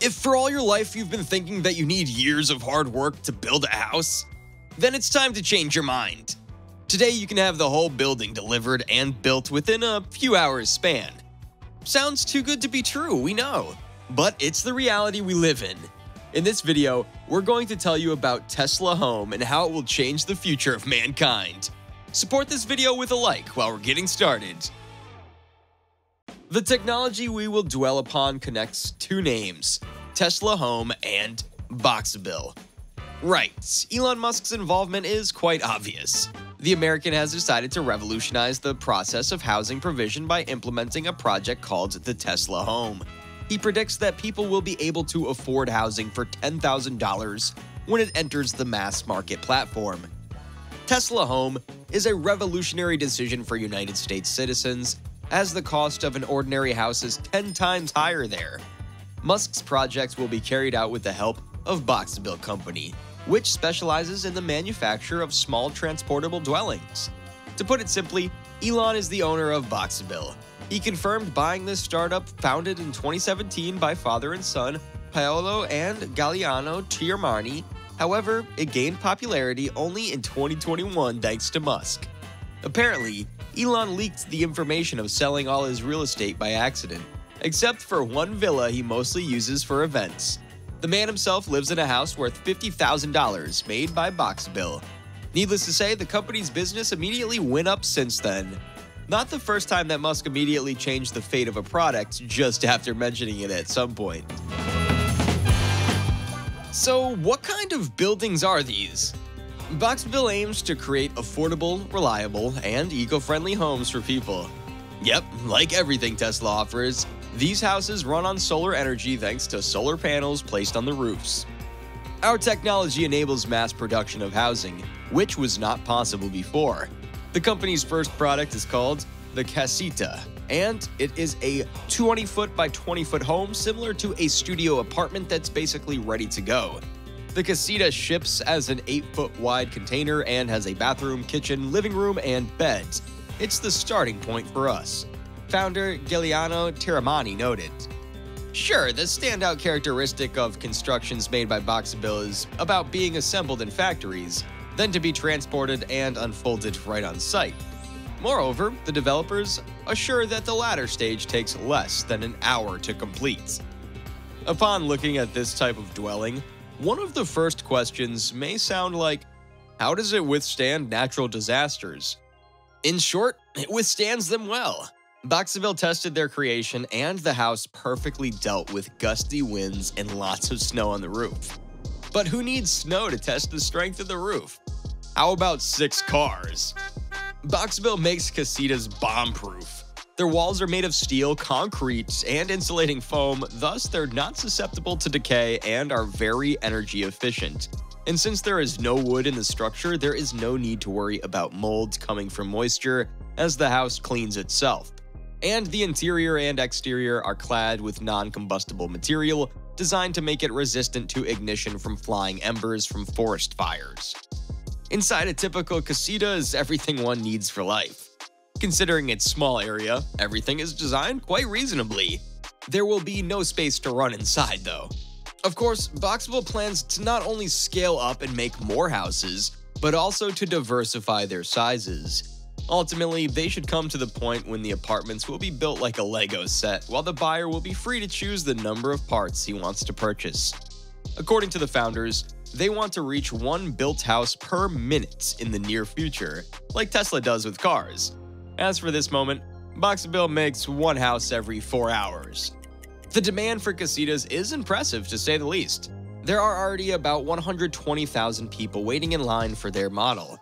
If for all your life you've been thinking that you need years of hard work to build a house, then it's time to change your mind. Today you can have the whole building delivered and built within a few hours span. Sounds too good to be true, we know, but it's the reality we live in. In this video, we're going to tell you about Tesla Home and how it will change the future of mankind. Support this video with a like while we're getting started. The technology we will dwell upon connects two names, Tesla Home and Boxabl. Right, Elon Musk's involvement is quite obvious. The American has decided to revolutionize the process of housing provision by implementing a project called the Tesla Home. He predicts that people will be able to afford housing for $10,000 when it enters the mass market platform. Tesla Home is a revolutionary decision for United States citizens, as the cost of an ordinary house is 10 times higher there. Musk's project will be carried out with the help of Boxabl Company, which specializes in the manufacture of small transportable dwellings. To put it simply, Elon is the owner of Boxabl. He confirmed buying this startup founded in 2017 by father and son Paolo and Galiano Tiramani. However, it gained popularity only in 2021 thanks to Musk. Apparently, Elon leaked the information of selling all his real estate by accident, except for one villa he mostly uses for events. The man himself lives in a house worth $50,000 made by Boxabl. Needless to say, the company's business immediately went up since then. Not the first time that Musk immediately changed the fate of a product just after mentioning it at some point. So, what kind of buildings are these? Boxabl aims to create affordable, reliable, and eco-friendly homes for people. Yep, like everything Tesla offers, these houses run on solar energy thanks to solar panels placed on the roofs. Our technology enables mass production of housing, which was not possible before. The company's first product is called the Casita, and it is a 20 foot by 20 foot home similar to a studio apartment that's basically ready to go. The Casita ships as an 8 foot wide container and has a bathroom, kitchen, living room, and beds. It's the starting point for us founder Giuliano Tiramani noted. Sure, the standout characteristic of constructions made by Boxabl is about being assembled in factories, then to be transported and unfolded right on site. Moreover, the developers assure that the latter stage takes less than an hour to complete. Upon looking at this type of dwelling, one of the first questions may sound like, how does it withstand natural disasters? In short, it withstands them well. Boxabl tested their creation and the house perfectly dealt with gusty winds and lots of snow on the roof. But who needs snow to test the strength of the roof? How about six cars? Boxabl makes casitas bomb-proof. Their walls are made of steel, concrete, and insulating foam, thus they're not susceptible to decay and are very energy efficient. And since there is no wood in the structure, there is no need to worry about mold coming from moisture, as the house cleans itself and the interior and exterior are clad with non-combustible material designed to make it resistant to ignition from flying embers from forest fires. Inside a typical casita is everything one needs for life. Considering its small area, everything is designed quite reasonably. There will be no space to run inside though. Of course, Boxabl plans to not only scale up and make more houses, but also to diversify their sizes. Ultimately, they should come to the point when the apartments will be built like a Lego set, while the buyer will be free to choose the number of parts he wants to purchase. According to the founders, they want to reach one built house per minute in the near future, like Tesla does with cars. As for this moment, Boxabl makes one house every four hours. The demand for casitas is impressive to say the least. There are already about 120,000 people waiting in line for their model,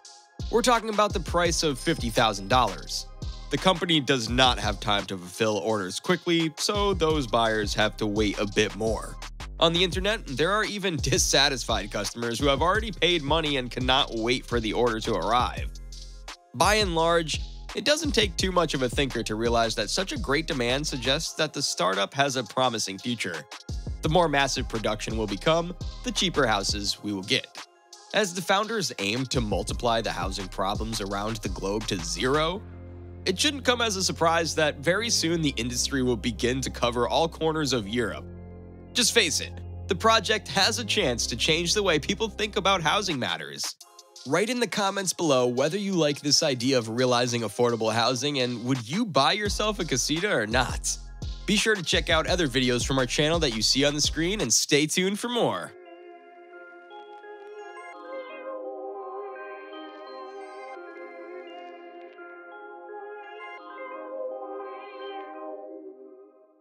we're talking about the price of $50,000. The company does not have time to fulfill orders quickly, so those buyers have to wait a bit more. On the internet, there are even dissatisfied customers who have already paid money and cannot wait for the order to arrive. By and large, it doesn't take too much of a thinker to realize that such a great demand suggests that the startup has a promising future. The more massive production will become, the cheaper houses we will get. As the founders aim to multiply the housing problems around the globe to zero, it shouldn't come as a surprise that very soon the industry will begin to cover all corners of Europe. Just face it, the project has a chance to change the way people think about housing matters. Write in the comments below whether you like this idea of realizing affordable housing and would you buy yourself a casita or not? Be sure to check out other videos from our channel that you see on the screen and stay tuned for more.